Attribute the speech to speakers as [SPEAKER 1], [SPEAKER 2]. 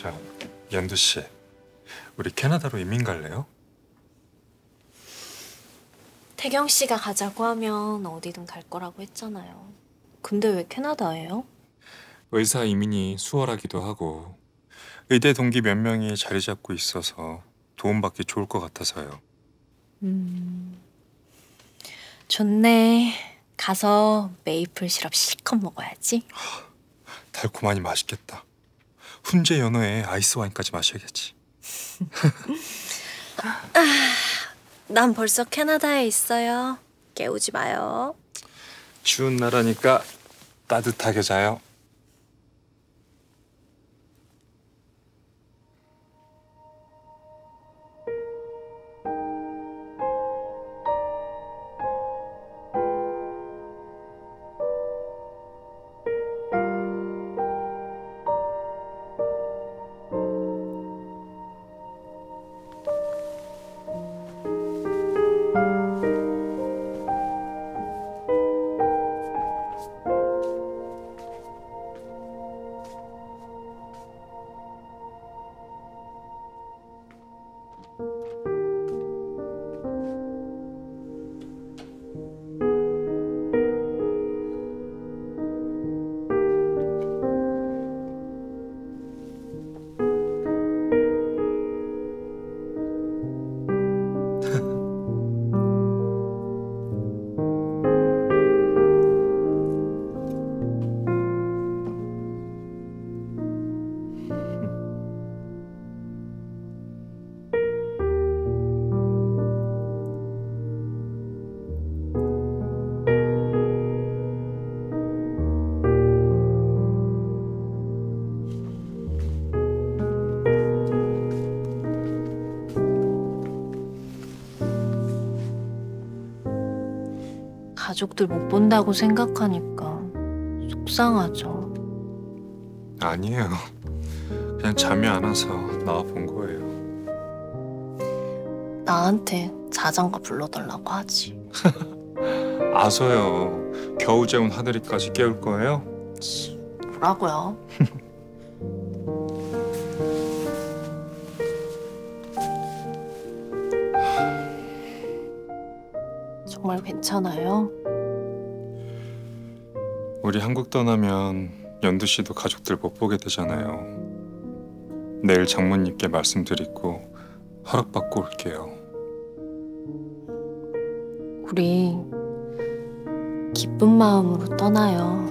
[SPEAKER 1] 저 연두 씨, 우리 캐나다로 이민 갈래요?
[SPEAKER 2] 태경 씨가 가자고 하면 어디든 갈 거라고 했잖아요. 근데 왜 캐나다예요?
[SPEAKER 1] 의사 이민이 수월하기도 하고 의대 동기 몇 명이 자리 잡고 있어서 도움받기 좋을 것 같아서요.
[SPEAKER 2] 음, 좋네. 가서 메이플 시럽 실컷 먹어야지.
[SPEAKER 1] 달콤하니 맛있겠다. 훈제 연어에 아이스 와인까지 마셔야겠지.
[SPEAKER 2] 난 벌써 캐나다에 있어요. 깨우지 마요.
[SPEAKER 1] 추운 나라니까 따뜻하게 자요.
[SPEAKER 2] 가족들 못 본다고 생각하니까 속상하죠.
[SPEAKER 1] 아니에요. 그냥 잠이 안 와서 나와 본 거예요.
[SPEAKER 2] 나한테 자장가 불러달라고 하지.
[SPEAKER 1] 아서요. 겨우 재운 하늘이까지 깨울 거예요?
[SPEAKER 2] 뭐라고요? 정말 괜찮아요?
[SPEAKER 1] 우리 한국 떠나면 연두 씨도 가족들 못 보게 되잖아요. 내일 장모님께 말씀드리고 허락받고 올게요.
[SPEAKER 2] 우리 기쁜 마음으로 떠나요.